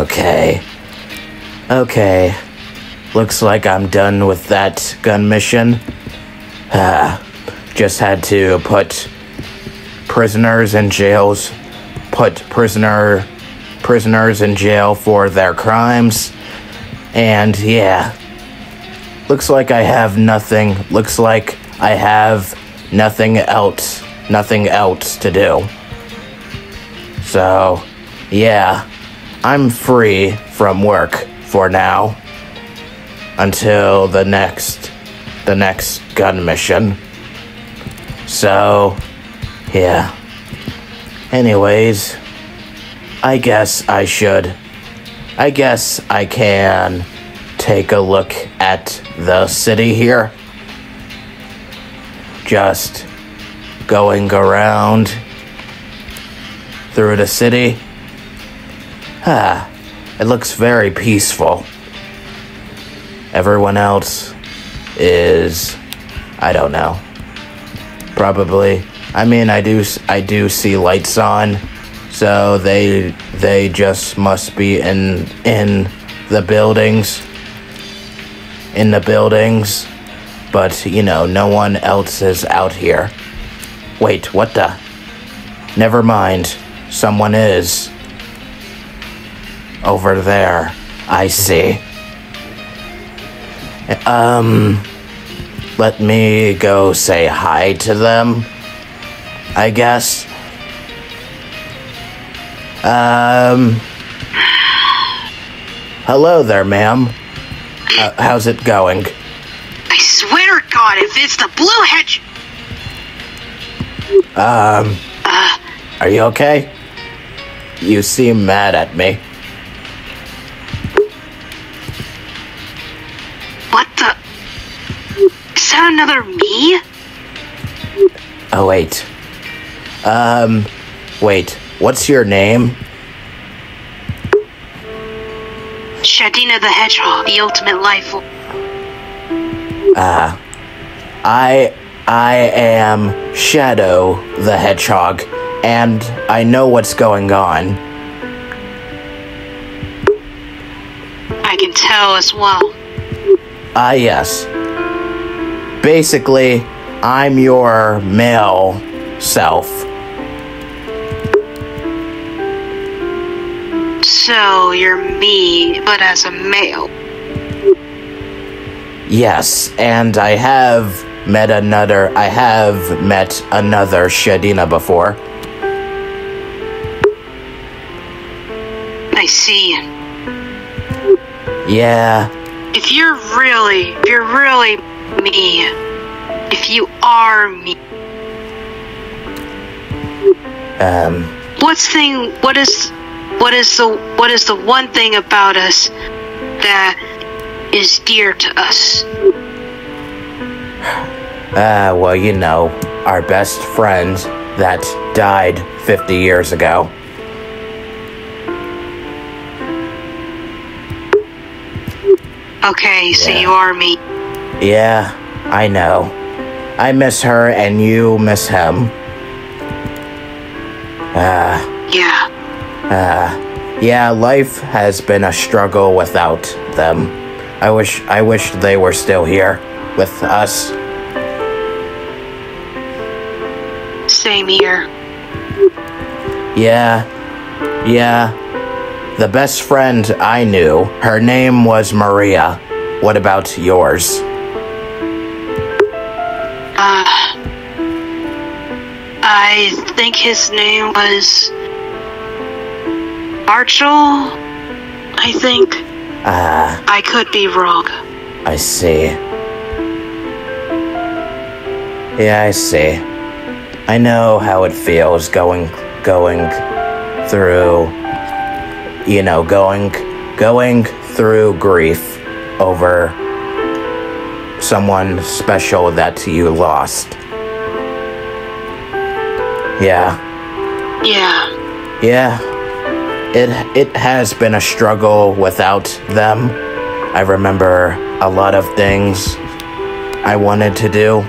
Okay. Okay. Looks like I'm done with that gun mission. Ah, just had to put prisoners in jails, put prisoner prisoners in jail for their crimes. And yeah. Looks like I have nothing. Looks like I have nothing else. Nothing else to do. So, yeah. I'm free from work for now until the next the next gun mission. So, yeah. Anyways, I guess I should I guess I can take a look at the city here. Just going around through the city. Ah, it looks very peaceful. Everyone else is, I don't know. Probably. I mean, I do, I do see lights on, so they, they just must be in, in the buildings. In the buildings, but you know, no one else is out here. Wait, what the? Never mind. Someone is. Over there. I see. Um, let me go say hi to them. I guess. Um, hello there, ma'am. Uh, how's it going? I swear to God, if it's the blue hedge. Um, Uh, are you okay? You seem mad at me. What the? Is that another me? Oh, wait. Um, wait. What's your name? Shadina the Hedgehog, the ultimate life. Uh, I I am Shadow the Hedgehog, and I know what's going on. I can tell as well. Ah, yes. Basically, I'm your male self. So you're me, but as a male. Yes, and I have met another. I have met another Shadina before. I see. Yeah, If you're really, if you're really me, if you are me, um, what's thing? What is, what is the, what is the one thing about us that is dear to us? ah, well, you know, our best friend that died 50 years ago. Okay, so you are me. Yeah, I know. I miss her and you miss him. Ah, Yeah. ah. Yeah, life has been a struggle without them. I wish I wish they were still here with us. Same here. Yeah. Yeah. The best friend I knew, her name was Maria. What about yours? Uh, I think his name was Marshall. I think. Ah, I could be wrong. I see. Yeah, I see. I know how it feels going going through you know, going going through grief over someone special that you lost. Yeah. Yeah. Yeah. It it has been a struggle without them. I remember a lot of things I wanted to do.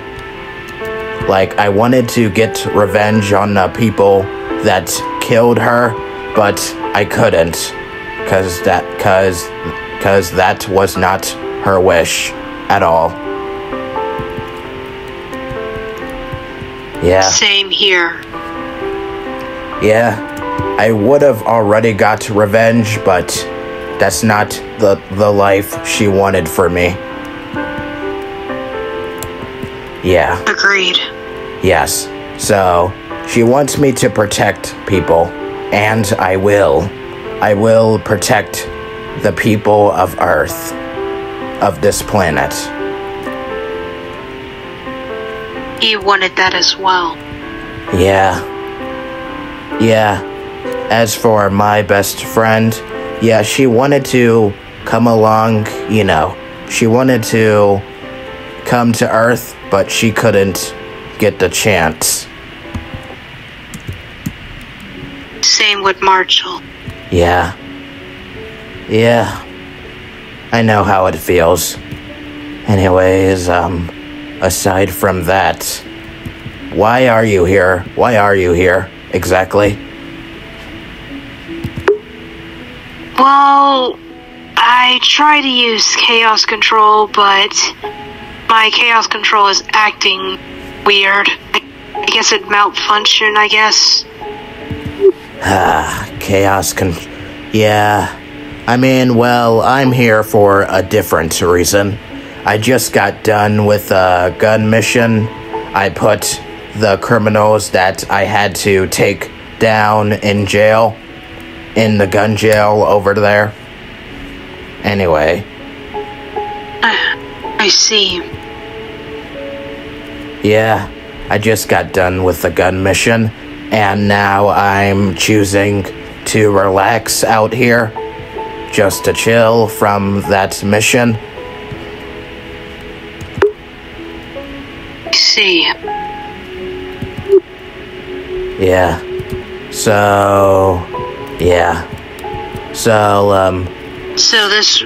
Like I wanted to get revenge on the people that killed her, but I couldn't cuz that cuz because that was not her wish at all. Yeah. Same here. Yeah. I would have already got revenge, but that's not the the life she wanted for me. Yeah. Agreed. Yes. So, she wants me to protect people, and I will. I will protect the people of Earth, of this planet. He wanted that as well. Yeah. Yeah. As for my best friend, yeah, she wanted to come along, you know. She wanted to come to Earth, but she couldn't get the chance. Same with Marshall. Yeah. Yeah. I know how it feels. Anyways, um, aside from that, why are you here? Why are you here exactly? Well, I try to use chaos control, but my chaos control is acting weird. I guess it malfunctioned, I guess. Ah, chaos can. Yeah. I mean, well, I'm here for a different reason. I just got done with a gun mission. I put the criminals that I had to take down in jail, in the gun jail over there. Anyway, I see. yeah, I just got done with the gun mission, and now I'm choosing to relax out here, just to chill from that mission. See. Yeah. So, yeah. So, um, So this.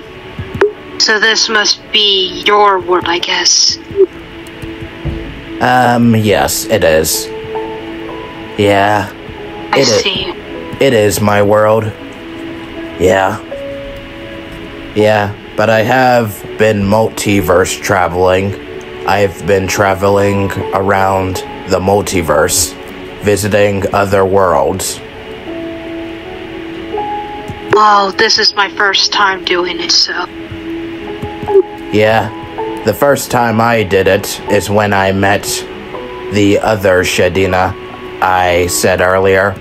So this must be your world, I guess. um, yes, it is. Yeah, I It is. see. it is my world. Yeah. Yeah, but I have been multiverse traveling. I've been traveling around the multiverse, visiting other worlds. Well, this is my first time doing it, so. Yeah, the first time I did it is when I met the other Shadina I said earlier.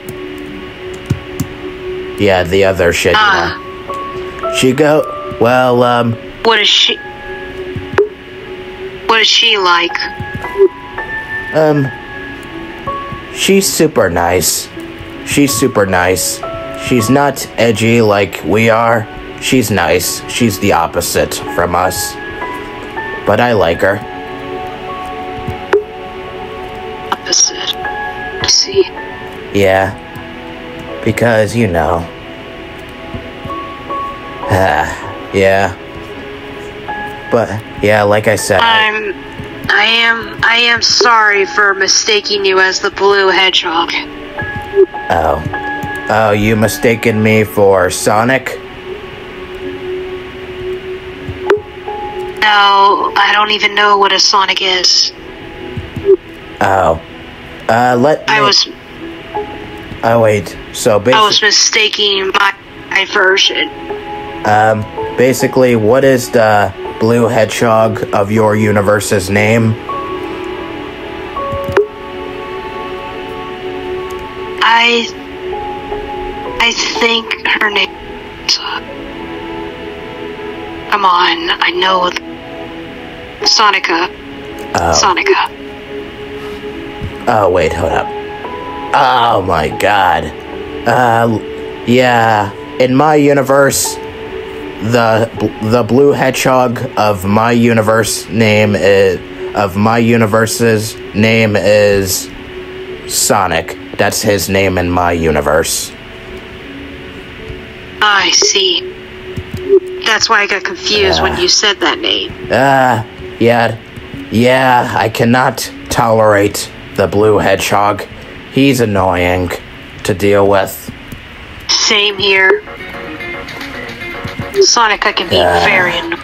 Yeah, the other Shadina. Ah, She go, well, um, what is she. What is she like? um, she's super nice. She's super nice. She's not edgy like we are. She's nice. She's the opposite from us. But I like her. I see. Yeah. Because, you know. Ah, yeah. But, yeah, like I said, I- I'm. I am. I am sorry for mistaking you as the blue hedgehog. oh. Oh, you mistaken me for Sonic? No, I don't even know what a Sonic is. Oh. Uh, let me. I was. Oh, wait. So, basically, I was mistaking my, my version. um, basically, what is the blue hedgehog of your universe's name? I. I think her name. is, uh, Come on, I know. Sonica. Oh. Sonica. Oh, wait, hold up. Oh my god. Uh, yeah. In my universe, the the blue hedgehog of my universe name is of my universe's name is Sonic. That's his name in my universe. I see. That's why I got confused when Ah. you said that name. Uh, yeah. Yeah, I cannot tolerate the blue hedgehog. He's annoying to deal with. Same here. Sonic, I can be Yeah. very annoying.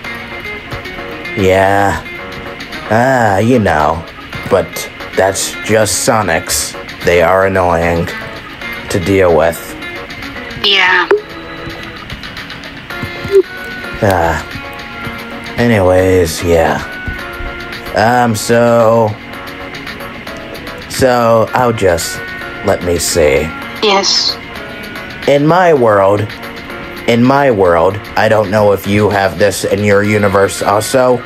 Yeah. Ah, you know. But that's just Sonics. They are annoying to deal with. Yeah. Ah. Anyways, yeah. Um, so. So, I'll just. Let me see. Yes. In my world, in my world, I don't know if you have this in your universe also,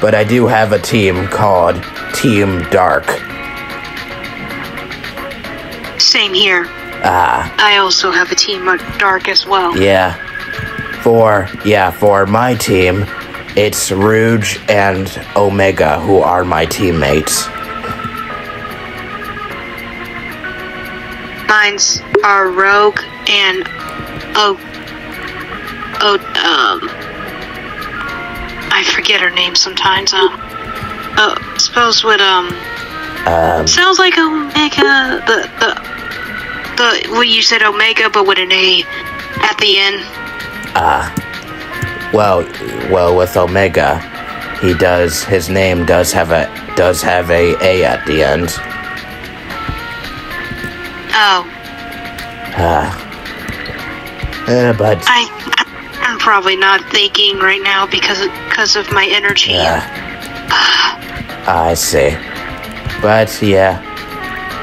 but I do have a team called Team Dark. Same here. Ah, I also have a team dark as well. yeah. For, yeah, for my team, it's Rouge and Omega who are my teammates. Mine's are Rogue and oh oh um I forget her name sometimes. Um uh suppose with um Um, sounds like Omega the the the well you said Omega but with an A at the end. ah well, well, with Omega, he does, his name does have a, does have a A at the end. Oh, Uh, but, I I'm probably not thinking right now because because of my energy. Yeah. I see. But yeah.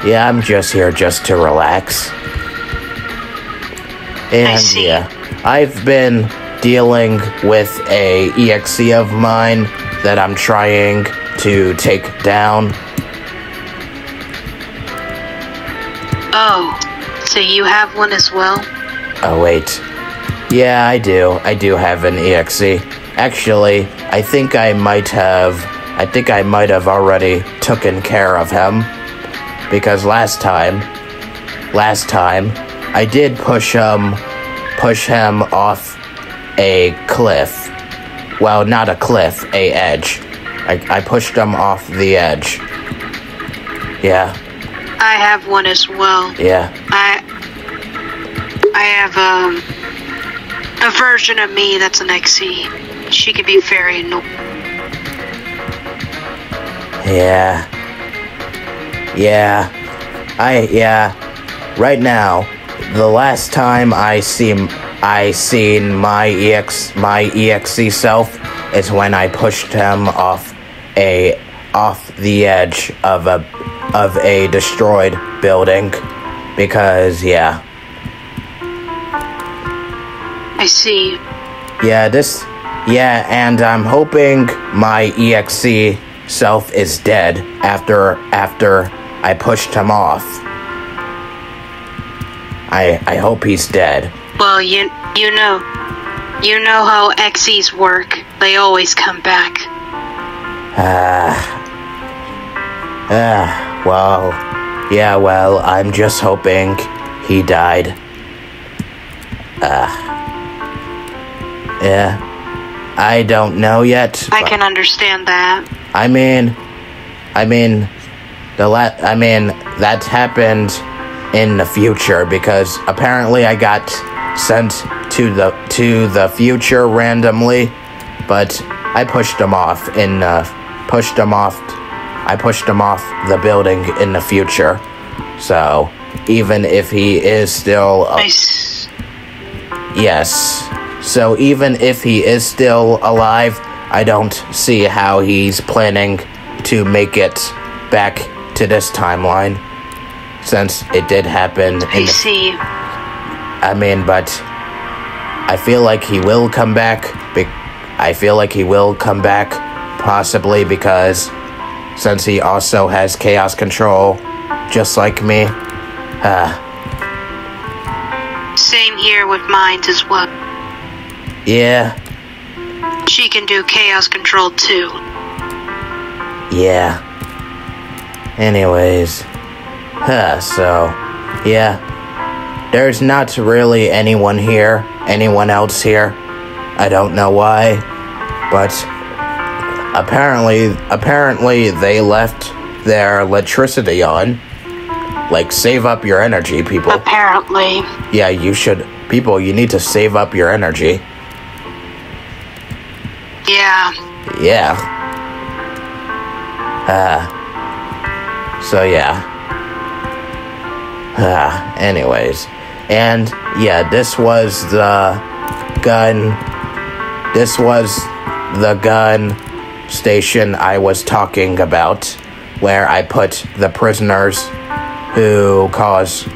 Yeah, I'm just here just to relax. And see. yeah. I've been dealing with a EXE of mine that I'm trying to take down. Oh, so you have one as well? Oh wait. Yeah, I do. I do have an EXE. Actually, I think I might have I think I might have already taken care of him because last time last time I did push him push him off a cliff. Well, not a cliff, a edge. I, I pushed him off the edge. Yeah, I have one as well. yeah. I I have um a version of me that's an XE. She can be very annoying. Yeah. Yeah. I yeah. Right now, the last time I see I seen my ex my exe self is when I pushed him off a off the edge of a of a destroyed building because yeah. I see. Yeah, this. Yeah, and I'm hoping my EXE self is dead after after I pushed him off. I I hope he's dead. Well, you you know, you know how XEs work. They always come back. Ah. Ah, well, yeah, well, I'm just hoping he died. Ah. yeah. I don't know yet. I can understand that. I mean, I mean, the la- I mean that happened in the future because apparently I got sent to the to the future randomly, but I pushed him off in uh, pushed him off. I pushed him off the building in the future, so even if he is still I s- Yes. So even if he is still alive, I don't see how he's planning to make it back to this timeline. Since it did happen I see. I mean, but I feel like he will come back. Be- I feel like he will come back possibly because since he also has chaos control just like me. Uh, Same here with mines as well. yeah. She can do chaos control too. Yeah. Anyways. Huh, so. Yeah. There's not really anyone here. Anyone else here. I don't know why. But. Apparently. Apparently they left their electricity on. Like, save up your energy, people. Apparently. Yeah, you should. People, you need to save up your energy. Yeah. Yeah. Uh, so yeah. Uh, anyways. And yeah, this was the gun. This was the gun station I was talking about, where I put the prisoners who caused,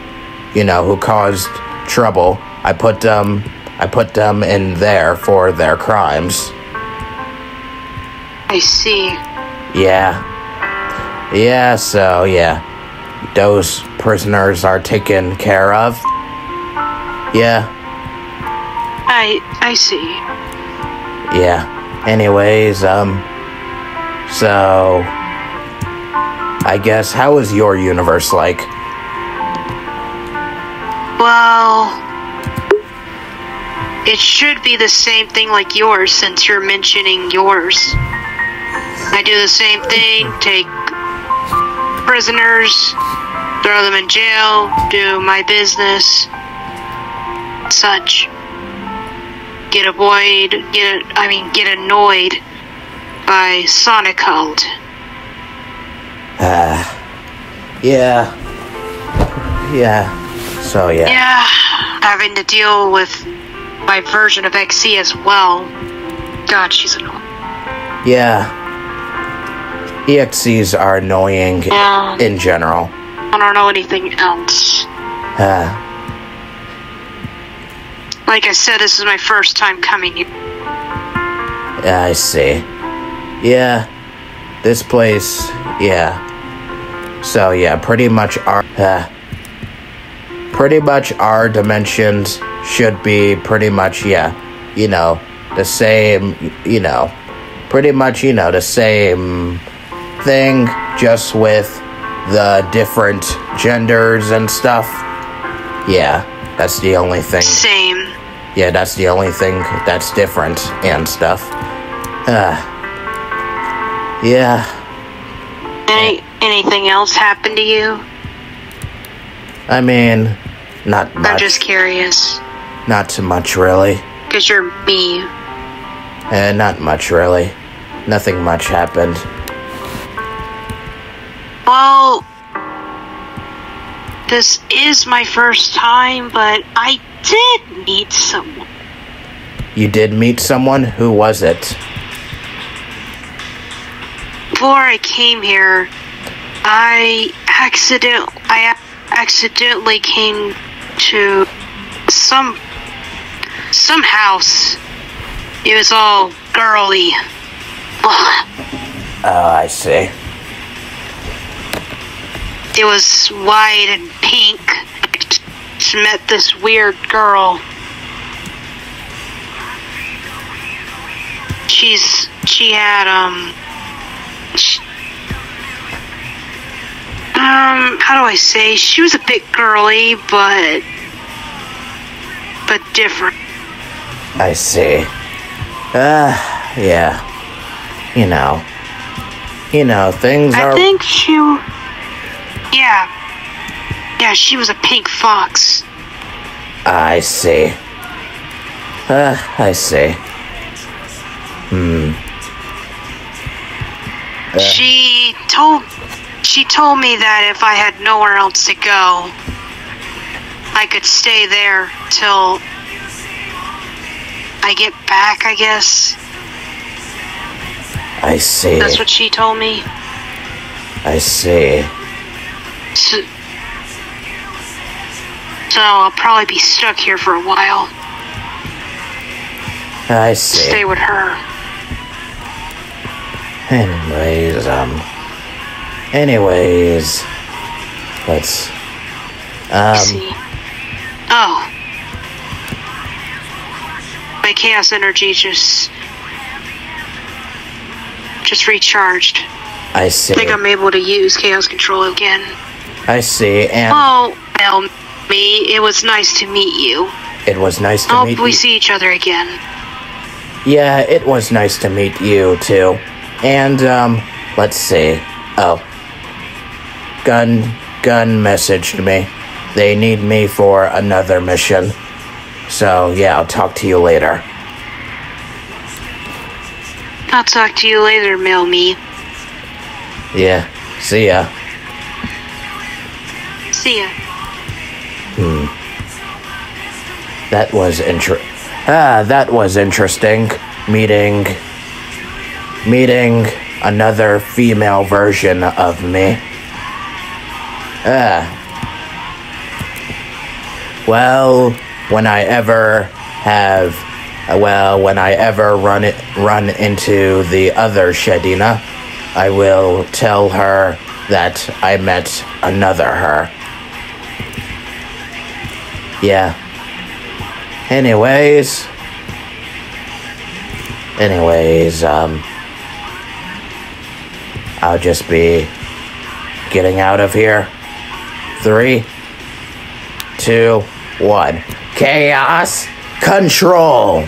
you know, who caused trouble. I put them, I put them in there for their crimes. I see. Yeah. Yeah, so yeah. Those prisoners are taken care of. Yeah, I I see. yeah. Anyways, um so I guess how is your universe like? Well, it should be the same thing like yours since you're mentioning yours. I do the same thing, take prisoners, throw them in jail, do my business, such. Get avoid, get, I mean, get annoyed by Sonic Cult. Yeah. Yeah. So yeah. Yeah, having to deal with my version of XC as well. God, she's annoying. Yeah. EXCs are annoying Yeah. in general. I don't know anything else. Uh, Like I said, this is my first time coming here. I see. Yeah. This place, yeah. So yeah, pretty much our uh, pretty much our dimensions should be pretty much yeah, you know, the same, you know, pretty much, you know, the same thing just with the different genders and stuff. Yeah, that's the only thing. Same. Yeah, that's the only thing that's different and stuff. Uh, yeah, Any anything else happened to you? I mean, not I'm much. just curious. Not too much, really. Cause you're me. Uh, not much, really. Nothing much happened. Well, this is my first time, but I did meet someone. You did meet someone? Who was it? Before I came here, I accident I accidentally came to some some house. It was all girly. Ugh. Oh, I see. It was white and pink. Just met this weird girl. She's she had um um how do I say she was a bit girly but but different. I see. Uh, yeah. You know. You know, things I are. think she yeah yeah she was a pink fox. I see. Uh, I see. Hmm. She told she told me that if I had nowhere else to go, I could stay there till I get back, I guess. I see. That's what she told me. I see. So, so I'll probably be stuck here for a while. I see. Stay with her. Anyways, um. Anyways. Let's. Um. See. Oh. My chaos energy just just recharged. I see. I think I'm able to use chaos control again. I see. And Oh, well, me. It was nice to meet you. it was nice to I meet hope we you. see each other again. Yeah, it was nice to meet you too. And um, let's see. Oh, gun gun messaged me. They need me for another mission. So yeah, I'll talk to you later. I'll talk to you later, Male Me. Yeah. See ya. See ya. Hmm. That was inter- Ah, that was interesting. Meeting meeting another female version of me. Ah. Well, when I ever have uh, well, when I ever run it run into the other Shadina, I will tell her that I met another her. Yeah. Anyways. Anyways, um. I'll just be getting out of here. Three, two, one. Chaos control.